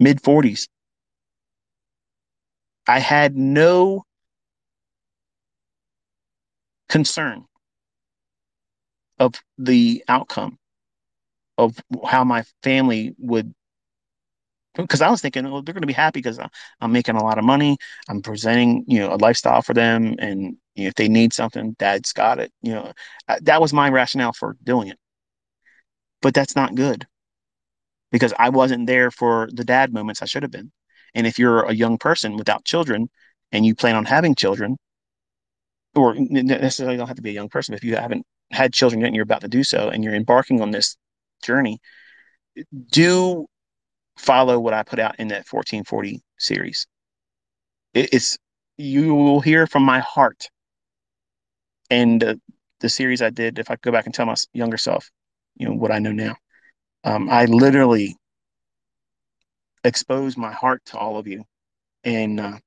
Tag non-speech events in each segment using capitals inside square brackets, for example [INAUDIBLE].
mid 40s. I had no concern of the outcome of how my family would because I was thinking, well, they're going to be happy because I'm making a lot of money. I'm presenting, you know, a lifestyle for them, and you know, if they need something, Dad's got it. You know, that was my rationale for doing it. But that's not good because I wasn't there for the dad moments I should have been. And if you're a young person without children and you plan on having children, or necessarily don't have to be a young person, but if you haven't had children yet and you're about to do so and you're embarking on this journey, do follow what I put out in that 1440 series. It's you will hear from my heart. And uh, the series I did, if I go back and tell my younger self, you know, what I know now, um, I literally expose my heart to all of you. And uh,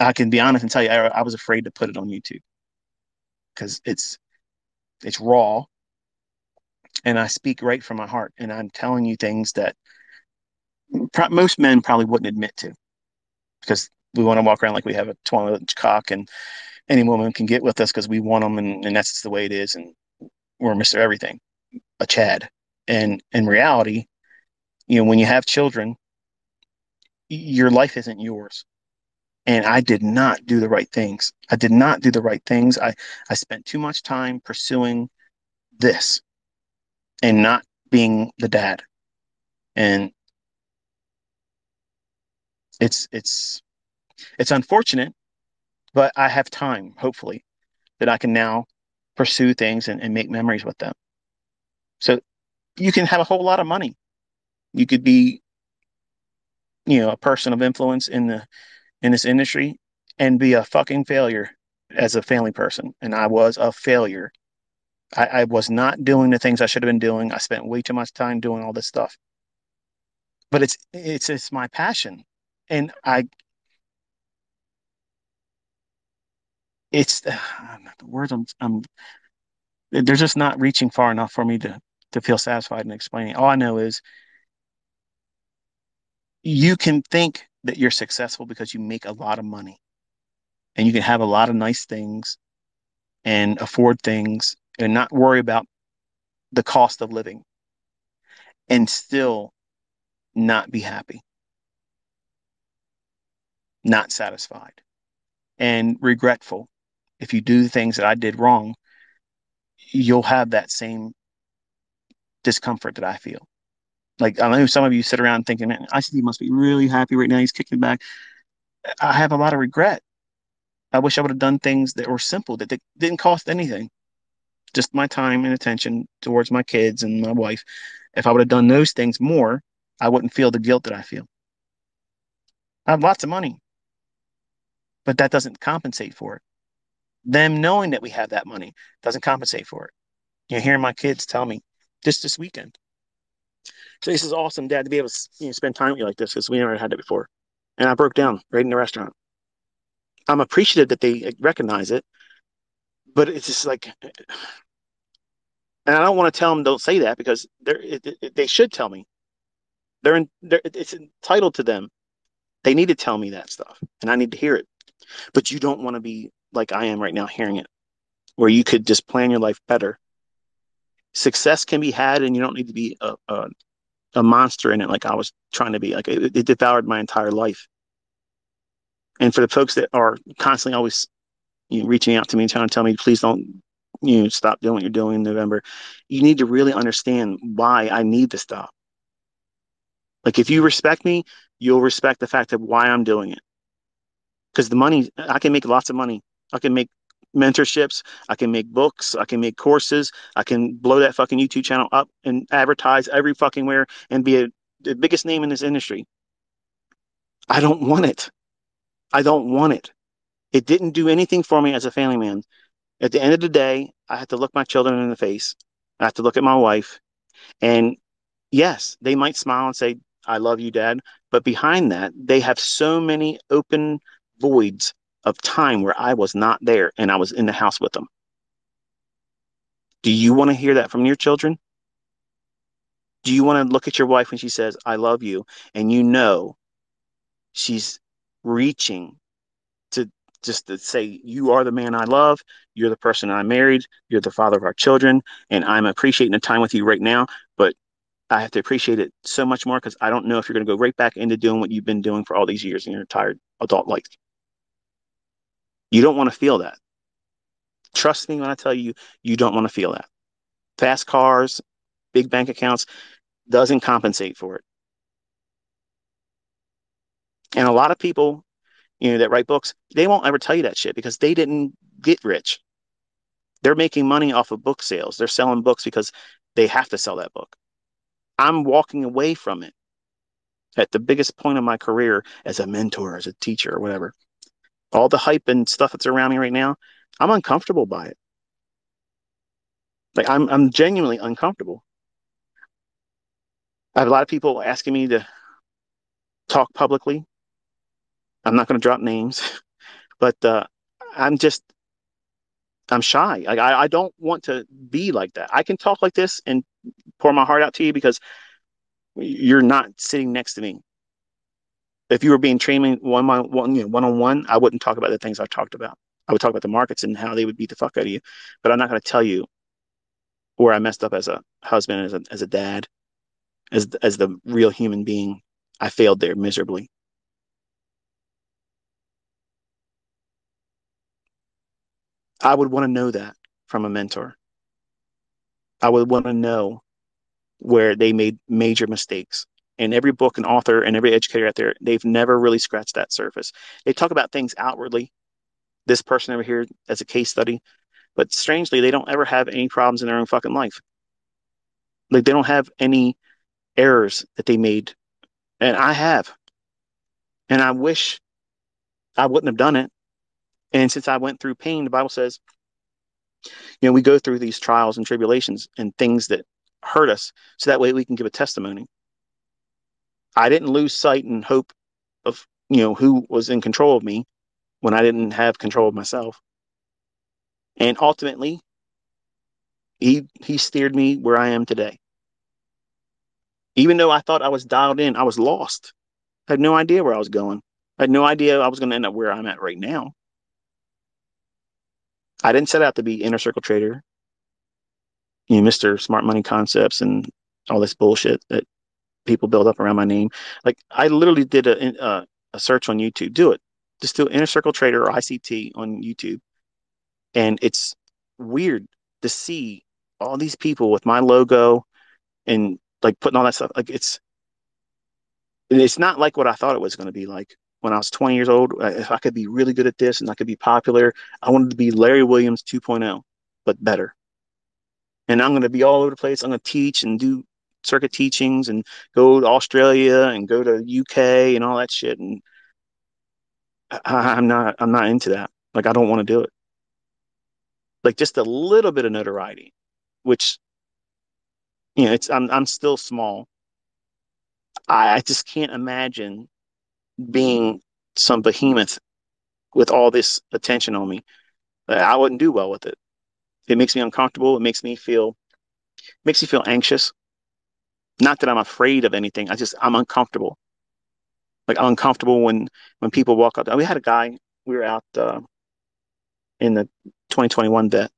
I can be honest and tell you, I, I was afraid to put it on YouTube. Because it's it's raw. And I speak right from my heart, and I'm telling you things that most men probably wouldn't admit to, because we want to walk around like we have a 12 inch cock, and any woman can get with us because we want them, and, and that's just the way it is, and we're Mister Everything, a Chad, and in reality, you know, when you have children, your life isn't yours. And I did not do the right things. I did not do the right things. I, I spent too much time pursuing this and not being the dad. And it's it's it's unfortunate, but I have time, hopefully, that I can now pursue things and, and make memories with them. So you can have a whole lot of money. You could be, you know, a person of influence in the in this industry and be a fucking failure as a family person. And I was a failure I, I was not doing the things I should have been doing. I spent way too much time doing all this stuff. But it's it's it's my passion, and I it's [SIGHS] the words I'm, I'm they're just not reaching far enough for me to to feel satisfied in explaining. All I know is you can think that you're successful because you make a lot of money and you can have a lot of nice things and afford things and not worry about the cost of living and still not be happy, not satisfied, and regretful. If you do the things that I did wrong, you'll have that same discomfort that I feel. Like I know some of you sit around thinking, man, ICT must be really happy right now. He's kicking back. I have a lot of regret. I wish I would have done things that were simple, that didn't cost anything just my time and attention towards my kids and my wife. If I would have done those things more, I wouldn't feel the guilt that I feel. I have lots of money, but that doesn't compensate for it. Them knowing that we have that money doesn't compensate for it. You know, hearing my kids tell me just this weekend. So this is awesome, Dad, to be able to you know, spend time with you like this because we never had that before. And I broke down right in the restaurant. I'm appreciative that they recognize it, but it's just like and I don't want to tell them don't say that because they're it, it, they should tell me. They're, in, they're it's entitled to them. They need to tell me that stuff, and I need to hear it. But you don't want to be like I am right now, hearing it, where you could just plan your life better. Success can be had, and you don't need to be a a, a monster in it like I was trying to be. Like it, it devoured my entire life. And for the folks that are constantly always you know, reaching out to me, and trying to tell me, please don't you know, stop doing what you're doing in November, you need to really understand why I need to stop. Like if you respect me, you'll respect the fact of why I'm doing it. Because the money, I can make lots of money. I can make mentorships. I can make books. I can make courses. I can blow that fucking YouTube channel up and advertise every fucking where and be a, the biggest name in this industry. I don't want it. I don't want it. It didn't do anything for me as a family man. At the end of the day, I have to look my children in the face. I have to look at my wife. And yes, they might smile and say, I love you, dad. But behind that, they have so many open voids of time where I was not there and I was in the house with them. Do you want to hear that from your children? Do you want to look at your wife when she says, I love you, and you know she's reaching to just to say, You are the man I love, you're the person I married, you're the father of our children, and I'm appreciating the time with you right now, but I have to appreciate it so much more because I don't know if you're going to go right back into doing what you've been doing for all these years in your entire adult life. You don't want to feel that. Trust me when I tell you, you don't want to feel that. Fast cars, big bank accounts doesn't compensate for it. And a lot of people, you know, that write books, they won't ever tell you that shit because they didn't get rich. They're making money off of book sales. They're selling books because they have to sell that book. I'm walking away from it at the biggest point of my career as a mentor, as a teacher, or whatever. All the hype and stuff that's around me right now, I'm uncomfortable by it. Like I'm I'm genuinely uncomfortable. I have a lot of people asking me to talk publicly. I'm not going to drop names, [LAUGHS] but uh, I'm just I'm shy. Like I, I don't want to be like that. I can talk like this and pour my heart out to you because you're not sitting next to me. If you were being trained one on one, you know, one on one, I wouldn't talk about the things I've talked about. I would talk about the markets and how they would beat the fuck out of you. But I'm not going to tell you where I messed up as a husband, as a as a dad, as as the real human being. I failed there miserably. I would want to know that from a mentor. I would want to know where they made major mistakes. And every book and author and every educator out there, they've never really scratched that surface. They talk about things outwardly. This person over here as a case study, but strangely, they don't ever have any problems in their own fucking life. Like they don't have any errors that they made. And I have. And I wish I wouldn't have done it. And since I went through pain, the Bible says, you know, we go through these trials and tribulations and things that hurt us so that way we can give a testimony. I didn't lose sight and hope of, you know, who was in control of me when I didn't have control of myself. And ultimately, he he steered me where I am today. Even though I thought I was dialed in, I was lost. I had no idea where I was going. I had no idea I was going to end up where I'm at right now. I didn't set out to be inner circle trader, you know, Mr. Smart Money Concepts and all this bullshit that people build up around my name. Like I literally did a, a, a search on YouTube. Do it. Just do inner circle trader or ICT on YouTube. And it's weird to see all these people with my logo and like putting all that stuff. Like it's, it's not like what I thought it was going to be like when I was 20 years old, uh, if I could be really good at this and I could be popular, I wanted to be Larry Williams 2.0, but better. And I'm going to be all over the place. I'm going to teach and do circuit teachings and go to Australia and go to UK and all that shit. And I, am not, I'm not into that. Like, I don't want to do it. Like just a little bit of notoriety, which, you know, it's, I'm, I'm still small. I, I just can't imagine being some behemoth with all this attention on me. I wouldn't do well with it. It makes me uncomfortable. It makes me feel makes me feel anxious. Not that I'm afraid of anything. I just I'm uncomfortable. Like I'm uncomfortable when when people walk up. We had a guy. We were out uh, in the 2021 vet,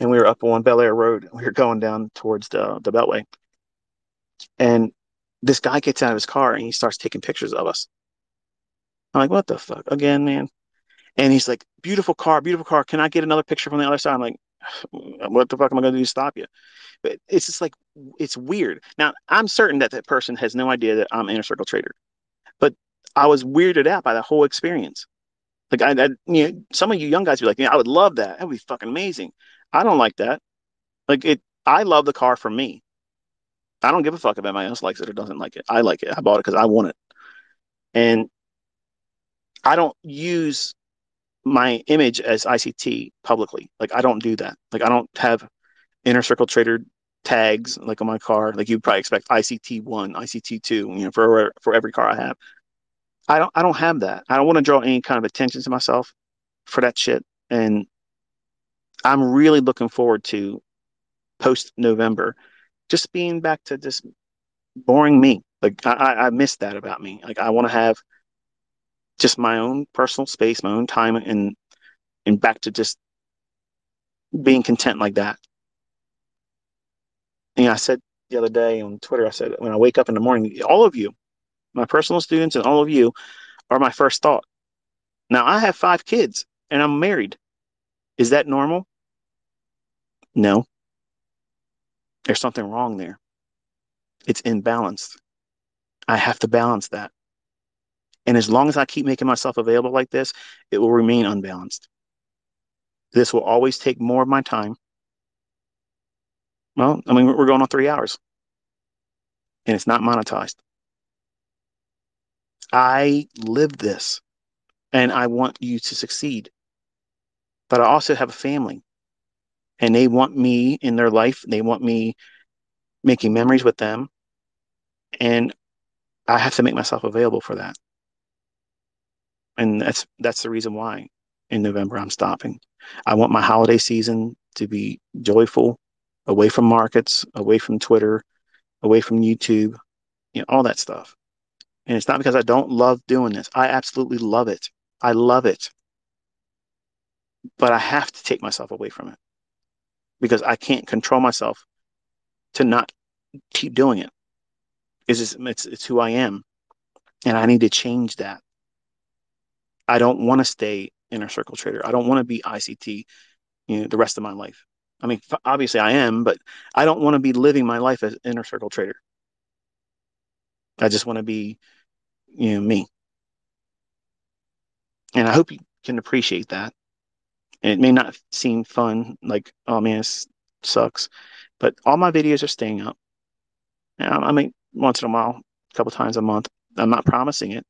and we were up on Bel Air Road. We were going down towards the the Beltway, and this guy gets out of his car and he starts taking pictures of us. I'm like, what the fuck? Again, man. And he's like, beautiful car, beautiful car. Can I get another picture from the other side? I'm like, [SIGHS] what the fuck am I going to do to stop you? But it's just like, it's weird. Now, I'm certain that that person has no idea that I'm an inner circle trader, but I was weirded out by the whole experience. Like, I, I you know, some of you young guys be like, yeah, I would love that. That would be fucking amazing. I don't like that. Like, it, I love the car for me. I don't give a fuck if anybody else likes it or doesn't like it. I like it. I bought it because I want it. And I don't use my image as ICT publicly. Like I don't do that. Like I don't have inner circle trader tags like on my car. Like you'd probably expect ICT one, ICT two, you know, for for every car I have. I don't I don't have that. I don't want to draw any kind of attention to myself for that shit. And I'm really looking forward to post November just being back to just boring me. Like I, I miss that about me. Like I want to have just my own personal space, my own time, and and back to just being content like that. Know, I said the other day on Twitter, I said when I wake up in the morning, all of you, my personal students and all of you, are my first thought. Now I have five kids and I'm married. Is that normal? No. There's something wrong there. It's imbalanced. I have to balance that. And as long as I keep making myself available like this, it will remain unbalanced. This will always take more of my time. Well, I mean, we're going on three hours and it's not monetized. I live this and I want you to succeed. But I also have a family and they want me in their life. They want me making memories with them. And I have to make myself available for that. And that's that's the reason why in November I'm stopping. I want my holiday season to be joyful, away from markets, away from Twitter, away from YouTube, you know, all that stuff. And it's not because I don't love doing this. I absolutely love it. I love it. But I have to take myself away from it because I can't control myself to not keep doing it. It's, just, it's, it's who I am. And I need to change that. I don't want to stay inner circle trader. I don't want to be ICT you know, the rest of my life. I mean, obviously I am, but I don't want to be living my life as inner circle trader. I just want to be, you know, me. And I hope you can appreciate that. And it may not seem fun, like, oh man, this sucks, but all my videos are staying up. I mean, once in a while, a couple times a month. I'm not promising it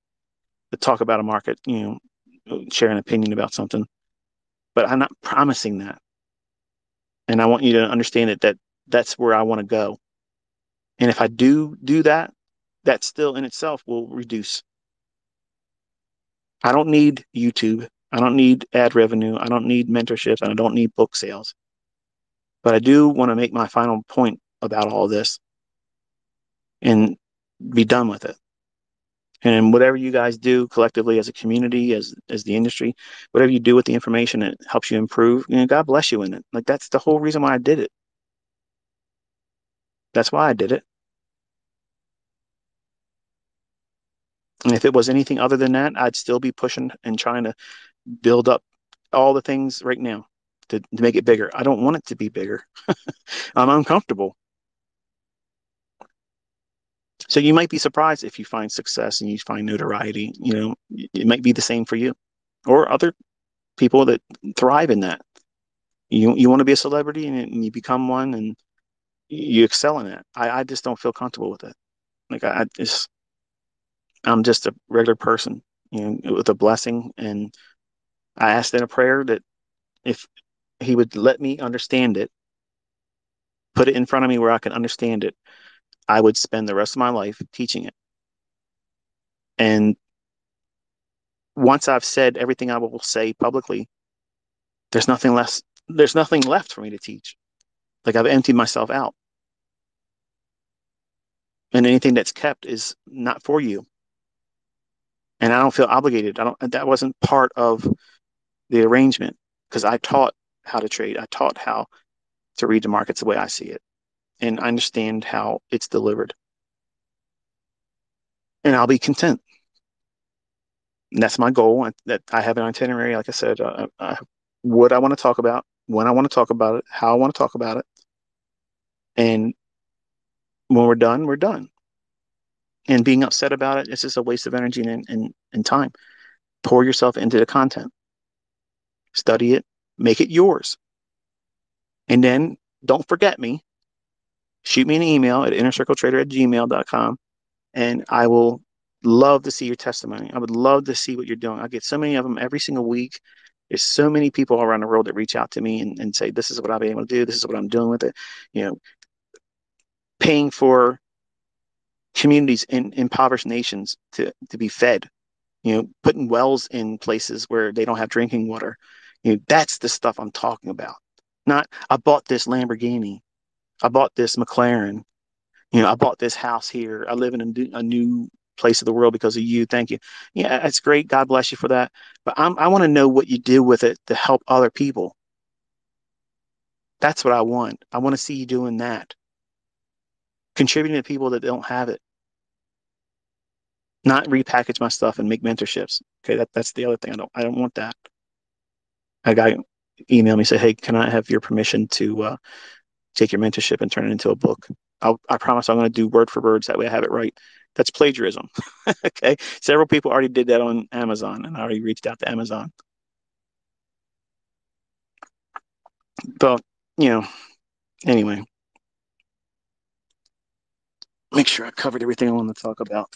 to talk about a market, you know, share an opinion about something, but I'm not promising that. And I want you to understand that, that that's where I want to go. And if I do do that, that still in itself will reduce. I don't need YouTube. I don't need ad revenue. I don't need mentorships. And I don't need book sales. But I do want to make my final point about all this and be done with it. And whatever you guys do collectively as a community, as as the industry, whatever you do with the information it helps you improve, you know, God bless you in it. Like that's the whole reason why I did it. That's why I did it. And if it was anything other than that, I'd still be pushing and trying to build up all the things right now to, to make it bigger. I don't want it to be bigger. [LAUGHS] I'm uncomfortable. So you might be surprised if you find success and you find notoriety. You know, it might be the same for you or other people that thrive in that. You you want to be a celebrity and you become one and you excel in it. I, I just don't feel comfortable with it. Like I, I just I'm just a regular person, you know, with a blessing. And I asked in a prayer that if he would let me understand it, put it in front of me where I can understand it, I would spend the rest of my life teaching it. And once I've said everything I will say publicly, there's nothing less there's nothing left for me to teach. Like I've emptied myself out. And anything that's kept is not for you and I don't feel obligated. I don't. That wasn't part of the arrangement because I taught how to trade. I taught how to read the markets the way I see it, and I understand how it's delivered, and I'll be content. And that's my goal. That I have an itinerary. Like I said, uh, uh, what I want to talk about, when I want to talk about it, how I want to talk about it, and when we're done, we're done and being upset about it, it's just a waste of energy and, and, and time. Pour yourself into the content, study it, make it yours. And then don't forget me. Shoot me an email at innercircletrader at gmail.com and I will love to see your testimony. I would love to see what you're doing. I get so many of them every single week. There's so many people around the world that reach out to me and, and say, This is what I've been able to do. This is what I'm doing with it. You know, paying for communities in impoverished nations to, to be fed, you know, putting wells in places where they don't have drinking water. You know, that's the stuff I'm talking about. Not I bought this Lamborghini. I bought this McLaren. You know, I bought this house here. I live in a, new place of the world because of you. Thank you. Yeah, that's great. God bless you for that. But I'm, I want to know what you do with it to help other people. That's what I want. I want to see you doing that. Contributing to people that don't have it. Not repackage my stuff and make mentorships. Okay, that, that's the other thing. I don't I don't want that. A guy emailed me say, "Hey, can I have your permission to uh, take your mentorship and turn it into a book?" I'll, I promise I'm going to do word for words. That way I have it right. That's plagiarism. [LAUGHS] okay. Several people already did that on Amazon and I already reached out to Amazon. But, you know, anyway, make sure I covered everything I want to talk about.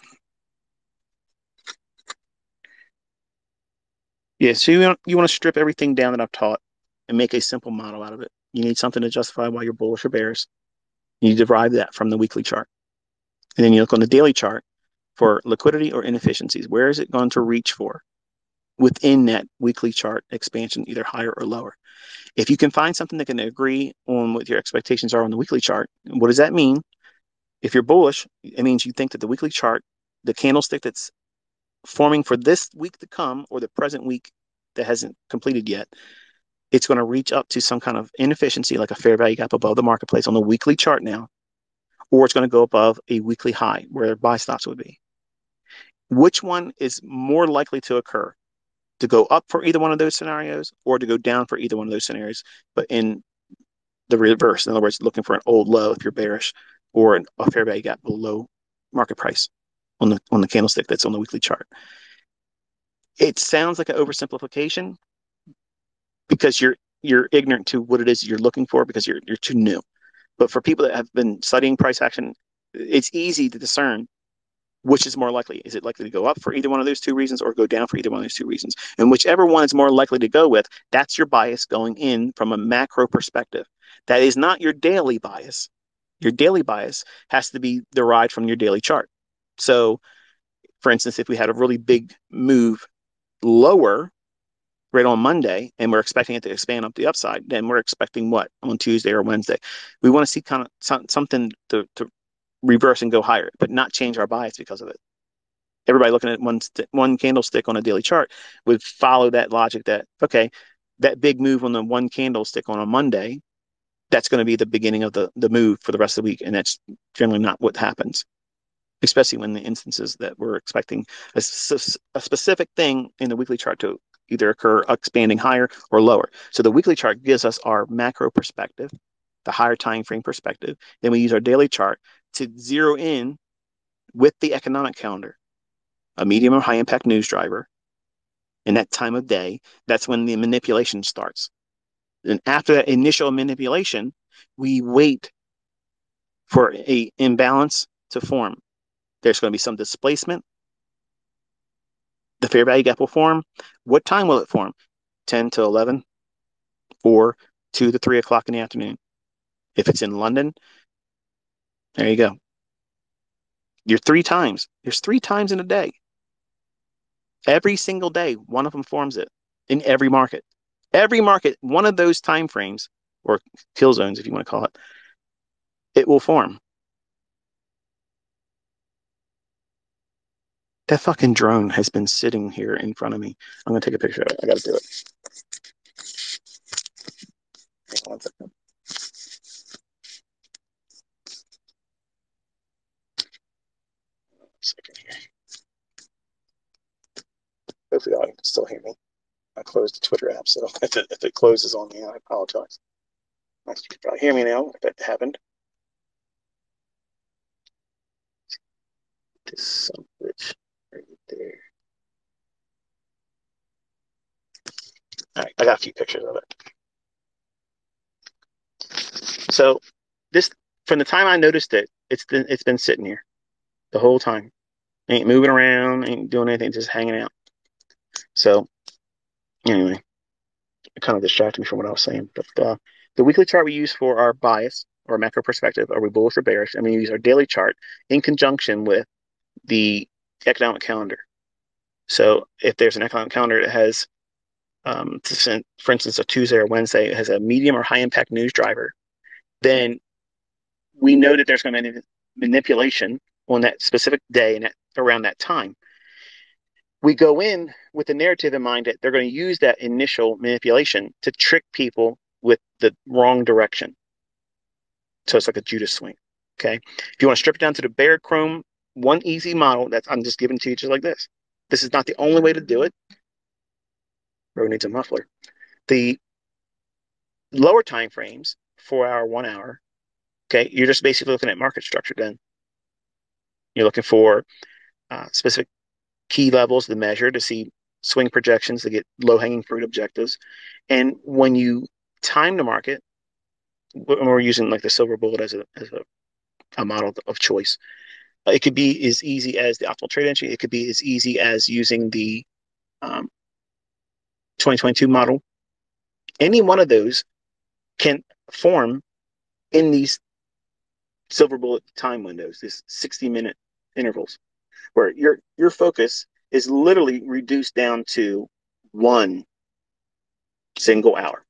Yeah, so you want, you want to strip everything down that I've taught and make a simple model out of it. You need something to justify why you're bullish or bearish. You derive that from the weekly chart. And then you look on the daily chart for liquidity or inefficiencies. Where is it going to reach for within that weekly chart expansion, either higher or lower? If you can find something that can agree on what your expectations are on the weekly chart, what does that mean? If you're bullish, it means you think that the weekly chart, the candlestick that's forming for this week to come or the present week that hasn't completed yet, it's going to reach up to some kind of inefficiency, like a fair value gap above the marketplace on the weekly chart now, or it's going to go above a weekly high where buy stops would be. Which one is more likely to occur? To go up for either one of those scenarios or to go down for either one of those scenarios, but in the reverse. In other words, looking for an old low if you're bearish or a fair value gap below market price on the on the candlestick that's on the weekly chart. It sounds like an oversimplification because you're you're ignorant to what it is you're looking for because you're you're too new. But for people that have been studying price action, it's easy to discern which is more likely. Is it likely to go up for either one of those two reasons or go down for either one of those two reasons? And whichever one is more likely to go with, that's your bias going in from a macro perspective. That is not your daily bias. Your daily bias has to be derived from your daily chart. So, for instance, if we had a really big move lower right on Monday and we're expecting it to expand up the upside, then we're expecting what on Tuesday or Wednesday? We want to see kind of some, something to, to reverse and go higher, but not change our bias because of it. Everybody looking at one st- one candlestick on a daily chart would follow that logic that okay, that big move on the one candlestick on a Monday, that's going to be the beginning of the the move for the rest of the week, and that's generally not what happens. Especially when the instances that we're expecting a, a specific thing in the weekly chart to either occur expanding higher or lower. So the weekly chart gives us our macro perspective, the higher time frame perspective. Then we use our daily chart to zero in with the economic calendar, a medium or high impact news driver. In that time of day, that's when the manipulation starts. And after that initial manipulation, we wait for a imbalance to form. There's going to be some displacement the fair value gap will form. What time will it form? 10 to 11 or 2 to 3 o'clock in the afternoon. If it's in London, there you go. You're three times. There's three times in a day. Every single day, one of them forms it in every market. Every market, one of those time frames or kill zones, if you want to call it, it will form. That fucking drone has been sitting here in front of me. I'm gonna take a picture of it. I gotta do it. One second. Hopefully, y'all can still hear me. I closed the Twitter app, so [LAUGHS] if it, if it closes on me, I apologize. You can probably hear me now if that happened. This some bitch right there. All right, I got a few pictures of it. So this, from the time I noticed it, it's been it's been sitting here the whole time. Ain't moving around, ain't doing anything, just hanging out. So anyway, it kind of distracted me from what I was saying. But uh, the weekly chart we use for our bias or macro perspective, are we bullish or bearish? And we use our daily chart in conjunction with the economic calendar. So if there's an economic calendar that has, um, for instance, a Tuesday or Wednesday has a medium or high impact news driver, then we know that there's going to be manipulation on that specific day and at, around that time. We go in with the narrative in mind that they're going to use that initial manipulation to trick people with the wrong direction. So it's like a Judas swing. Okay. If you want to strip it down to the bare chrome, one easy model that I'm just giving to you just like this. This is not the only way to do it. Bro needs a muffler. The lower time frames, four hour, one hour, okay, you're just basically looking at market structure then. You're looking for uh, specific key levels to measure to see swing projections to get low hanging fruit objectives. And when you time the market, we're using like the silver bullet as a, as a, a model of choice, it could be as easy as the optimal trade entry. It could be as easy as using the um, 2022 model. Any one of those can form in these silver bullet time windows, these 60 minute intervals, where your your focus is literally reduced down to one single hour.